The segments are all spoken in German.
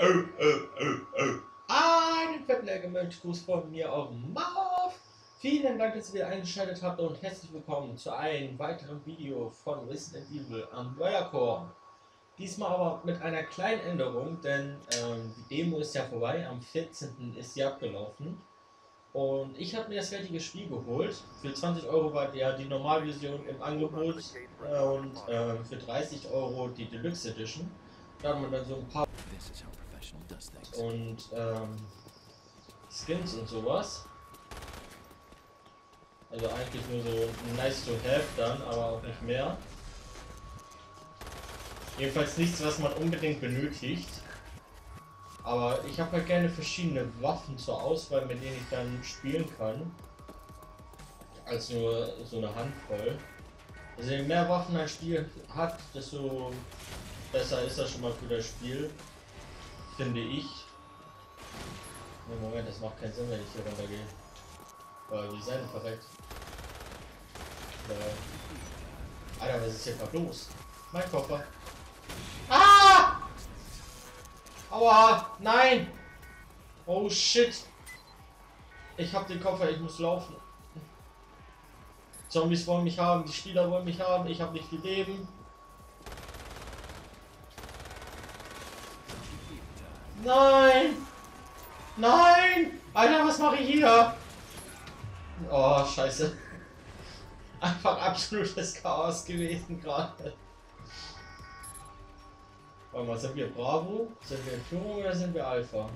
Einen fetten Gruß von mir auf Marv. Vielen Dank, dass ihr wieder eingeschaltet habt und herzlich willkommen zu einem weiteren Video von Resident Evil am Core. Diesmal aber mit einer kleinen Änderung, denn ähm, die Demo ist ja vorbei, am 14. ist sie abgelaufen. Und ich habe mir das fertige Spiel geholt. Für 20 Euro war ja die Normalversion im Angebot äh, und äh, für 30 Euro die Deluxe Edition. Da hat man dann so ein paar und ähm, Skins und sowas. Also eigentlich nur so nice to have dann, aber auch nicht mehr. Jedenfalls nichts, was man unbedingt benötigt. Aber ich habe halt gerne verschiedene Waffen zur Auswahl, mit denen ich dann spielen kann. Als nur so eine Handvoll. Also je mehr Waffen ein Spiel hat, desto besser ist das schon mal für das Spiel. Finde ich. Moment, das macht keinen Sinn, wenn ich hier runtergehe. Weil die Seite verreckt. Äh. Alter, was ist hier gerade los? Mein Koffer. Ah! Aua! Nein! Oh shit! Ich hab den Koffer, ich muss laufen. Zombies wollen mich haben, die Spieler wollen mich haben, ich habe nicht viel Leben. Nein! Nein! Alter, was mache ich hier? Oh, scheiße. Einfach absolutes Chaos gewesen gerade. Warte mal, sind wir Bravo? Sind wir in Führung oder sind wir Alpha?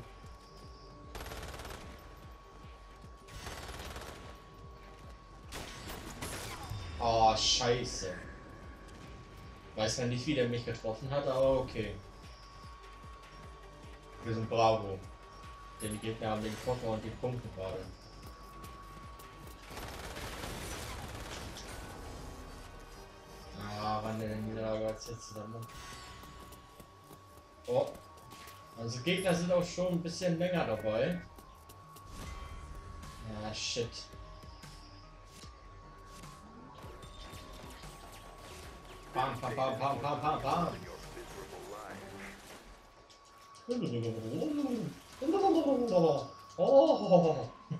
Oh, scheiße. Weiß ja nicht, wie der mich getroffen hat, aber okay. Wir sind Bravo. Denn die Gegner haben den Koffer und die Punkte gerade. Ah, wann der Niederlage als jetzt zusammen. Oh. Also Gegner sind auch schon ein bisschen länger dabei. Ah, shit. Bam, bam, bam, bam, bam, bam, bam. Oh.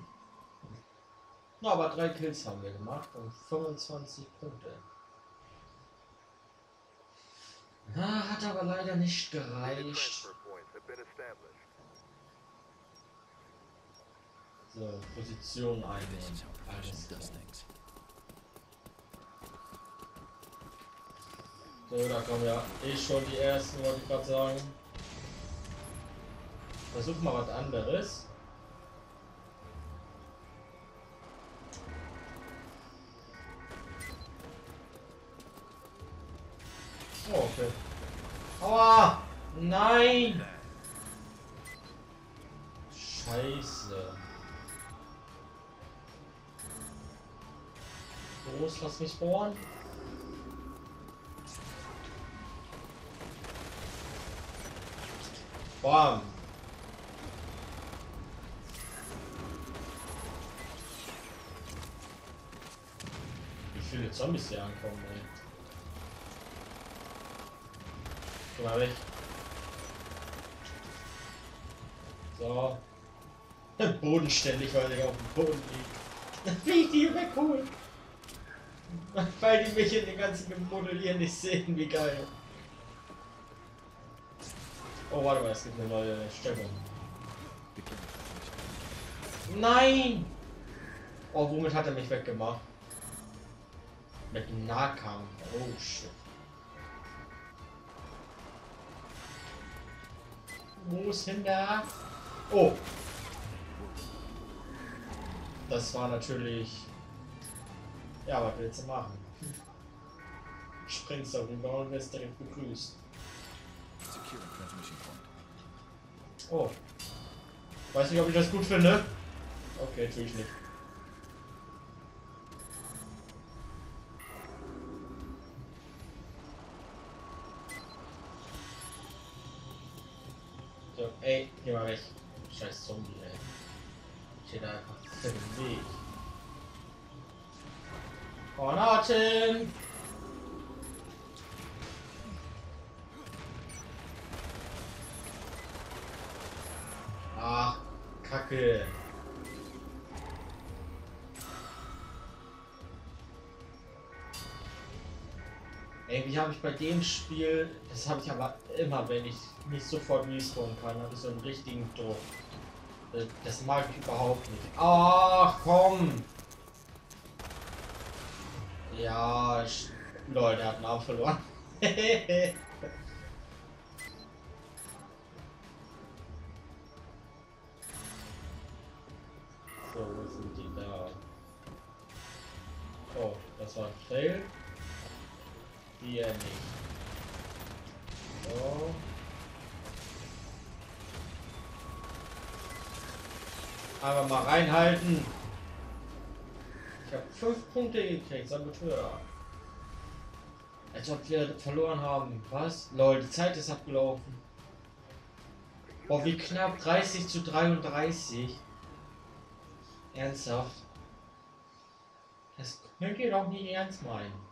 Na, aber drei Kills haben wir gemacht und 25 Punkte. Ah, hat aber leider nicht gereicht. So, Position einnehmen. Alles. So, da kommen ja eh schon die ersten, wollte ich gerade sagen. Versuch mal was anderes. Oh, okay. Aua! Nein! Scheiße. Los, lass mich bohren. Bam! Wie viele Zombies hier ankommen, ey. Geh mal weg. So. Bodenständig, weil ich auf dem Boden liegt. Wie ich die wegholen. Weil die mich in den ganzen Modellieren nicht sehen, wie geil. Oh, warte mal, es gibt eine neue Stellung. Nein! Oh, womit hat er mich weggemacht? Mit Nahkampf. Oh, shit. Wo ist hin da? Oh. Das war natürlich... Ja, was willst du machen? Springst auf den Baum und wirst direkt begrüßt. Oh. Weiß nicht, ob ich das gut finde. Okay, tue ich nicht. so, ey, geh mal weg. Scheiß Zombie, ey. Steht da einfach im Weg. Oh, Granaten! Ah, Kacke. Irgendwie habe ich bei dem Spiel, das habe ich aber immer, wenn ich nicht sofort respawnen kann, habe ich so einen richtigen Druck. Das, das mag ich überhaupt nicht. Ach komm! Ja, Leute, hat einen Arm verloren. Aber mal reinhalten. Ich habe fünf Punkte gekriegt, Saboteur. Als ob wir verloren haben. Was? Lol, die Zeit ist abgelaufen. Boah, wie knapp. 30 zu 33. Ernsthaft? Das könnt ihr doch nie ernst meinen.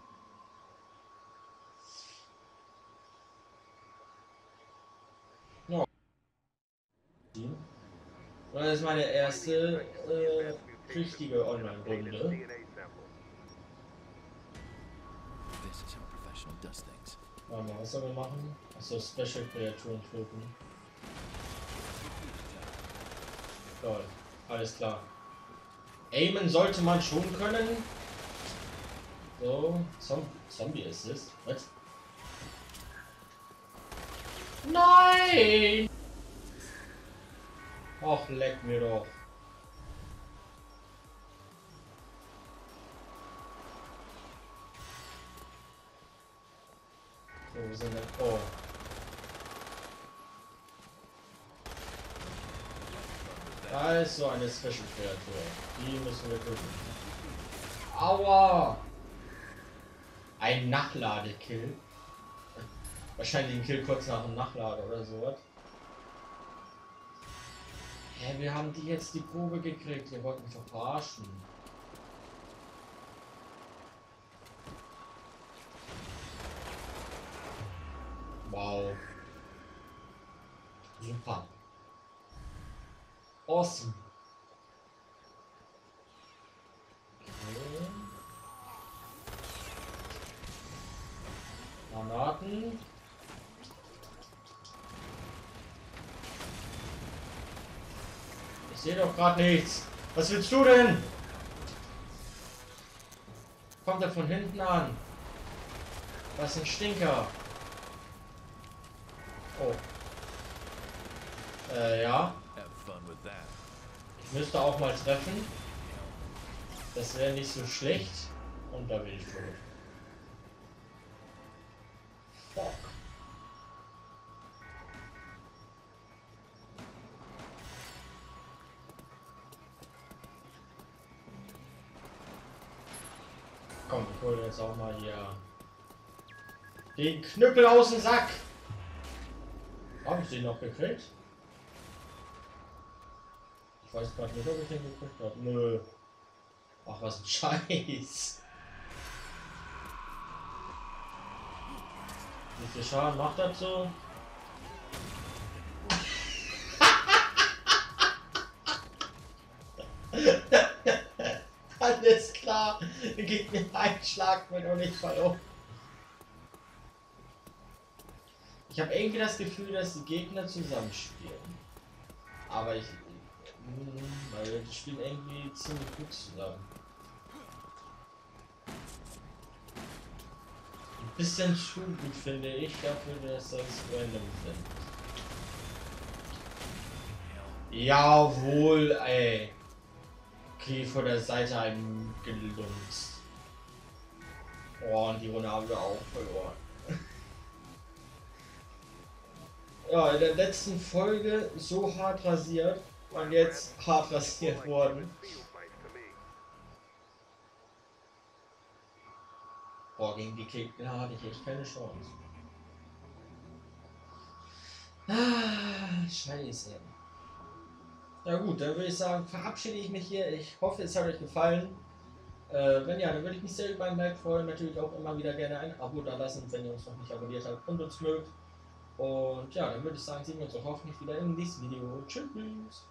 Das ist meine erste äh, richtige Online-Runde. Warte mal, was sollen wir machen? Achso, Special Kreaturen töten. Toll, alles klar. Aimen sollte man schon können. So, Zom Zombie ist es. Was? Nein! Och, leck mir doch. So, wo sind denn... Oh. Da ist so eine Special-Kreatur. Die müssen wir töten. Aua! Ein Nachladekill. Wahrscheinlich ein Kill kurz nach dem Nachlade oder sowas. Hä, wir haben die jetzt die Probe gekriegt. Wir wollten mich verarschen. Wow. Super. Awesome. Okay. Granaten. Sehe doch gerade nichts. Was willst du denn? Kommt er von hinten an? Was ein Stinker. Oh. Äh, ja. Ich müsste auch mal treffen. Das wäre nicht so schlecht. Und da bin ich tot. Fuck. Komm, ich hole jetzt auch mal hier den Knüppel aus dem Sack. Habe ich den noch gekriegt? Ich weiß gerade nicht, ob ich den gekriegt habe. Nö. Ach, was ein Scheiß. Wie viel Schaden macht das so? Alles klar. Mir einen Schlag, wenn du nicht verloren. Ich habe irgendwie das Gefühl, dass die Gegner zusammenspielen. Aber ich. Hm, weil die spielen irgendwie ziemlich gut zusammen. Ein bisschen zu gut finde ich dafür, dass das random sind. Jawohl, ey. Okay, von der Seite ein gelunzt. Oh, und die Runde haben wir auch verloren. ja, in der letzten Folge so hart rasiert und jetzt hart rasiert worden. Boah, gegen die Gegner hatte ich echt keine Chance. Ah, scheiße. Na gut, dann würde ich sagen, verabschiede ich mich hier. Ich hoffe, es hat euch gefallen. Äh, wenn ja, dann würde ich mich sehr über ein Like freuen. Natürlich auch immer wieder gerne ein Abo da lassen, wenn ihr uns noch nicht abonniert habt und uns mögt. Und ja, dann würde ich sagen, sehen wir uns auch hoffentlich wieder im nächsten Video. Tschüss.